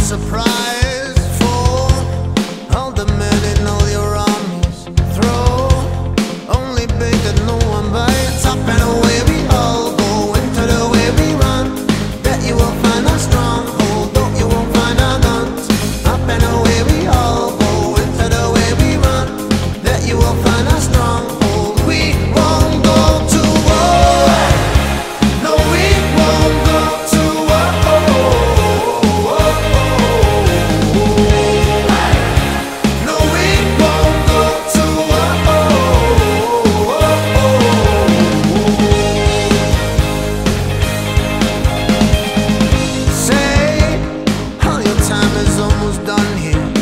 surprise for all the men in summer's almost done here